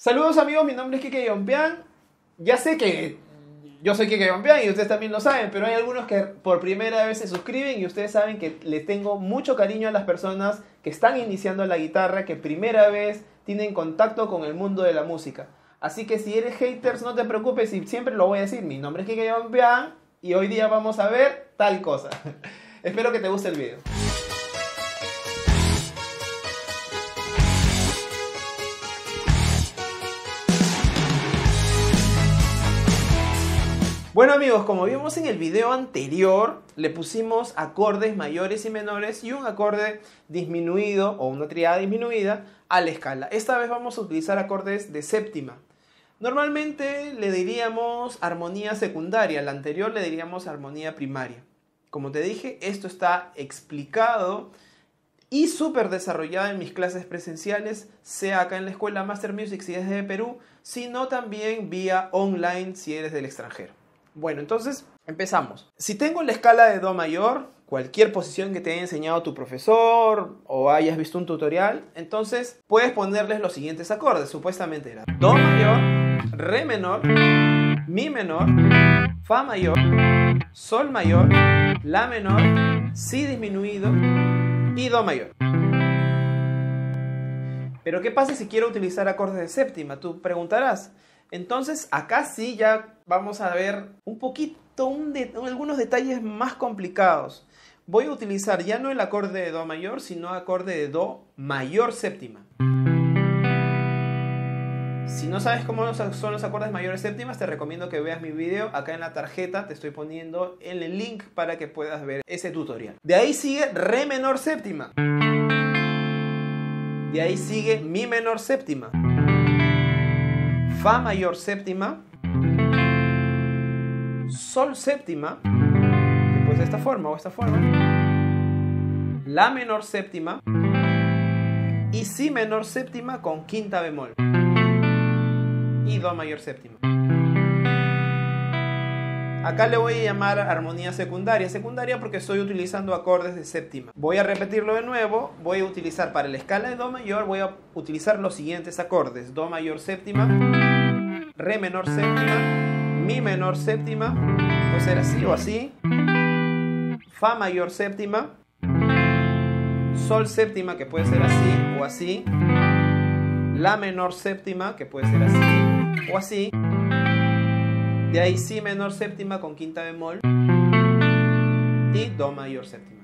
Saludos amigos, mi nombre es Kike Yompian. Ya sé que yo soy Kike Yompian y ustedes también lo saben, pero hay algunos que por primera vez se suscriben y ustedes saben que les tengo mucho cariño a las personas que están iniciando la guitarra, que primera vez tienen contacto con el mundo de la música. Así que si eres haters, no te preocupes y siempre lo voy a decir. Mi nombre es Kike Yompian y hoy día vamos a ver tal cosa. Espero que te guste el video. Bueno amigos, como vimos en el video anterior, le pusimos acordes mayores y menores y un acorde disminuido o una triada disminuida a la escala. Esta vez vamos a utilizar acordes de séptima. Normalmente le diríamos armonía secundaria, la anterior le diríamos armonía primaria. Como te dije, esto está explicado y súper desarrollado en mis clases presenciales, sea acá en la escuela Master Music si eres de Perú, sino también vía online si eres del extranjero. Bueno, entonces empezamos. Si tengo la escala de Do mayor, cualquier posición que te haya enseñado tu profesor o hayas visto un tutorial, entonces puedes ponerles los siguientes acordes. Supuestamente era Do mayor, Re menor, Mi menor, Fa mayor, Sol mayor, La menor, Si disminuido y Do mayor. Pero ¿qué pasa si quiero utilizar acordes de séptima? Tú preguntarás. Entonces acá sí ya vamos a ver un poquito, algunos detalles más complicados. Voy a utilizar ya no el acorde de Do mayor, sino acorde de Do mayor séptima. Si no sabes cómo son los acordes mayores séptimas, te recomiendo que veas mi video. Acá en la tarjeta te estoy poniendo el link para que puedas ver ese tutorial. De ahí sigue Re menor séptima. De ahí sigue Mi menor séptima. Fa mayor séptima, Sol séptima, después de esta forma o esta forma, La menor séptima y Si menor séptima con quinta bemol y Do mayor séptima. Acá le voy a llamar armonía secundaria. Secundaria porque estoy utilizando acordes de séptima. Voy a repetirlo de nuevo. Voy a utilizar para la escala de Do mayor, voy a utilizar los siguientes acordes. Do mayor séptima, Re menor séptima, Mi menor séptima, puede ser así o así. Fa mayor séptima, Sol séptima que puede ser así o así. La menor séptima que puede ser así o así. De ahí Si menor séptima con quinta bemol. Y Do mayor séptima.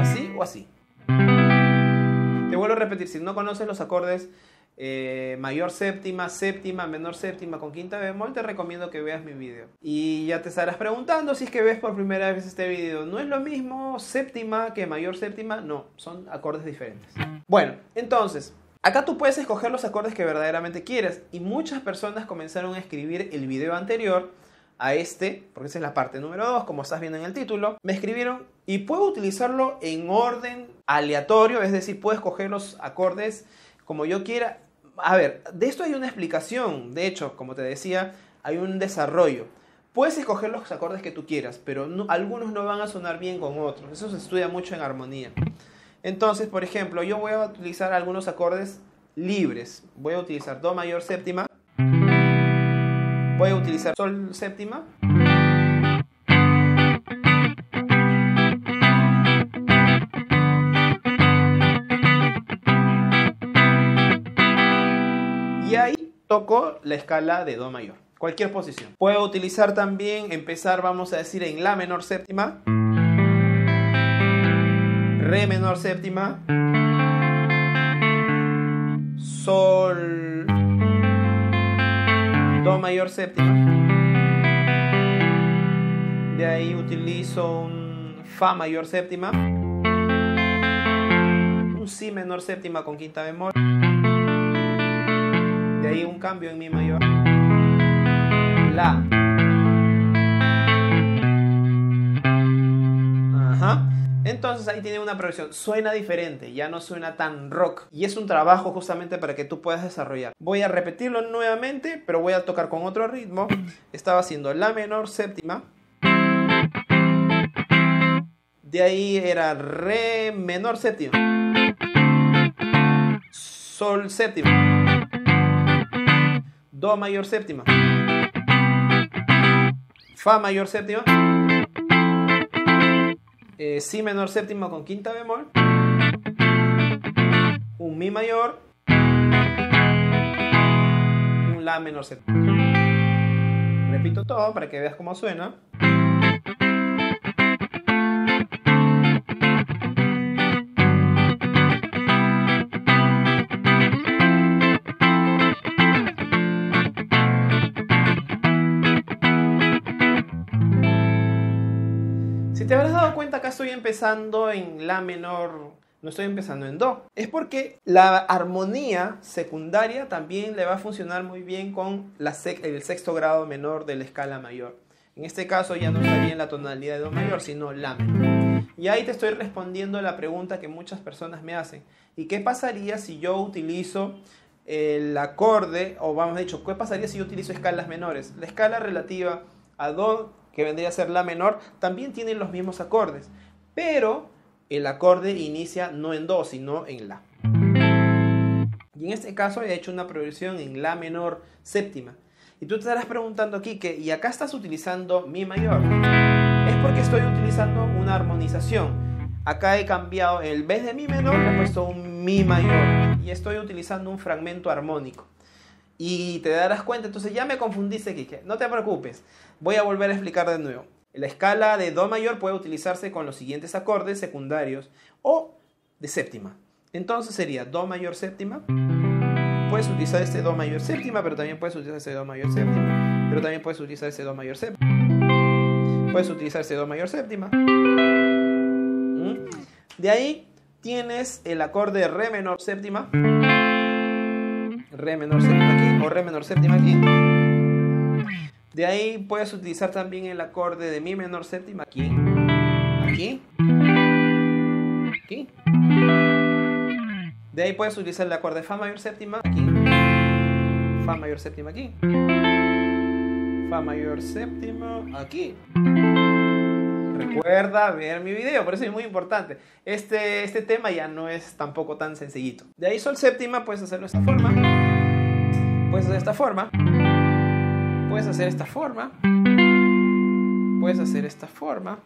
Así o así. Te vuelvo a repetir, si no conoces los acordes eh, mayor séptima, séptima, menor séptima con quinta bemol, te recomiendo que veas mi video. Y ya te estarás preguntando si es que ves por primera vez este video. ¿No es lo mismo séptima que mayor séptima? No, son acordes diferentes. Bueno, entonces, Acá tú puedes escoger los acordes que verdaderamente quieres y muchas personas comenzaron a escribir el video anterior a este, porque esa es la parte número 2, como estás viendo en el título, me escribieron y puedo utilizarlo en orden aleatorio, es decir, puedo escoger los acordes como yo quiera. A ver, de esto hay una explicación, de hecho, como te decía, hay un desarrollo. Puedes escoger los acordes que tú quieras, pero algunos no van a sonar bien con otros, eso se estudia mucho en armonía. Entonces, por ejemplo, yo voy a utilizar algunos acordes libres. Voy a utilizar Do mayor séptima. Voy a utilizar Sol séptima. Ahí toco la escala de Do mayor. Cualquier posición. Puedo utilizar también, empezar, vamos a decir, en La menor séptima. Re menor séptima, Sol, Do mayor séptima. De ahí utilizo un Fa mayor séptima, un Si menor séptima con quinta bemol. De ahí un cambio en Mi mayor. La. Ajá. Entonces ahí tiene una progresión, suena diferente, ya no suena tan rock y es un trabajo justamente para que tú puedas desarrollar. Voy a repetirlo nuevamente, pero voy a tocar con otro ritmo. Estaba haciendo la menor séptima. De ahí era re menor séptima. Sol séptima. Do mayor séptima. Fa mayor séptima. Eh, si menor séptima con quinta bemol. Un Mi mayor. Un La menor séptima. Repito todo para que veas cómo suena. Si te habrás dado cuenta, acá estoy empezando en La menor, no estoy empezando en Do. Es porque la armonía secundaria también le va a funcionar muy bien con el sexto grado menor de la escala mayor. En este caso ya no estaría en la tonalidad de Do mayor, sino La menor. Y ahí te estoy respondiendo la pregunta que muchas personas me hacen. ¿Y qué pasaría si yo utilizo el acorde, o vamos dicho, qué pasaría si yo utilizo escalas menores? La escala relativa a Do que vendría a ser la menor, también tienen los mismos acordes, pero el acorde inicia no en do, sino en la. Y en este caso he hecho una progresión en la menor séptima. Y tú te estarás preguntando aquí que, ¿y acá estás utilizando mi mayor? Es porque estoy utilizando una armonización. Acá he cambiado, en vez de mi menor, he puesto un mi mayor. Y estoy utilizando un fragmento armónico y te darás cuenta, entonces ya me confundiste, Kike. No te preocupes, voy a volver a explicar de nuevo. La escala de Do mayor puede utilizarse con los siguientes acordes secundarios o de séptima. Entonces sería Do mayor séptima. Puedes utilizar este Do mayor séptima, pero también puedes utilizar este Do mayor séptima. Pero también puedes utilizar este Do mayor séptima. Puedes utilizar este Do mayor séptima. ¿Mm? De ahí tienes el acorde Re menor séptima re menor séptima o re menor séptima aquí. De ahí puedes utilizar también el acorde de mi menor séptima aquí, aquí, aquí. De ahí puedes utilizar el acorde de fa mayor séptima aquí, fa mayor séptima aquí, fa mayor séptima aquí. Recuerda ver mi video, por eso es muy importante. Este, este tema ya no es tampoco tan sencillito. De ahí sol séptima puedes hacerlo de esta forma. Puedes hacer esta forma. Puedes hacer esta forma. Puedes hacer esta forma.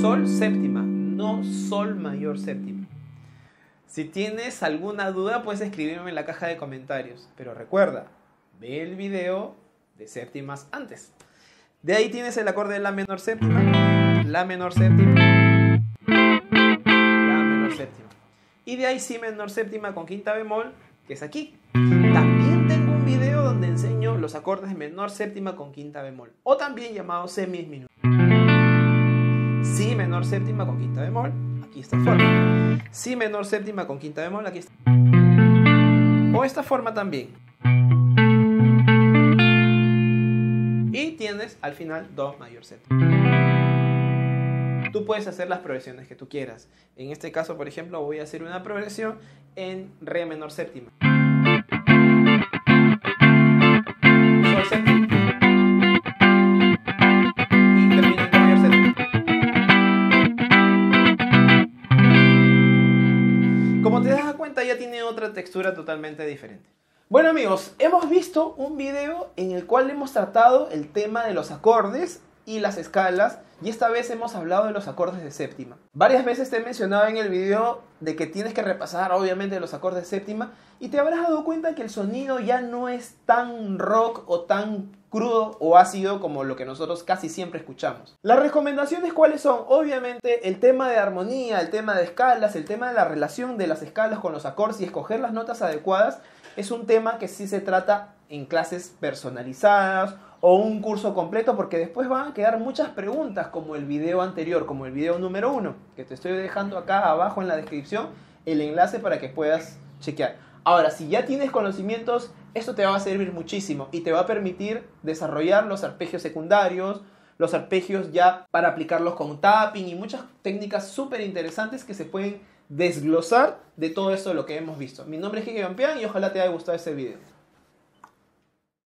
Sol séptima, no sol mayor séptima. Si tienes alguna duda, puedes escribirme en la caja de comentarios. Pero recuerda, ve el video de séptimas antes. De ahí tienes el acorde de la menor séptima, la menor séptima, la menor séptima. Y de ahí si menor séptima con quinta bemol, que es aquí. Los acordes de menor séptima con quinta bemol, o también llamado semisminuto. Si menor séptima con quinta bemol, aquí está forma. Si menor séptima con quinta bemol, aquí está. O esta forma también. Y tienes al final do mayor séptima. Tú puedes hacer las progresiones que tú quieras. En este caso, por ejemplo, voy a hacer una progresión en re menor séptima. Textura totalmente diferente. Bueno amigos, hemos visto un video en el cual hemos tratado el tema de los acordes y las escalas y esta vez hemos hablado de los acordes de séptima. Varias veces te he mencionado en el video de que tienes que repasar obviamente los acordes de séptima y te habrás dado cuenta que el sonido ya no es tan rock o tan crudo o ácido como lo que nosotros casi siempre escuchamos. Las recomendaciones cuáles son? Obviamente el tema de armonía, el tema de escalas, el tema de la relación de las escalas con los acordes y escoger las notas adecuadas es un tema que sí se trata en clases personalizadas o un curso completo porque después van a quedar muchas preguntas como el video anterior, como el video número uno, que te estoy dejando acá abajo en la descripción el enlace para que puedas chequear. Ahora, si ya tienes conocimientos, esto te va a servir muchísimo y te va a permitir desarrollar los arpegios secundarios, los arpegios ya para aplicarlos con tapping y muchas técnicas súper interesantes que se pueden desglosar de todo esto de lo que hemos visto. Mi nombre es Kike Gampeán y ojalá te haya gustado este video.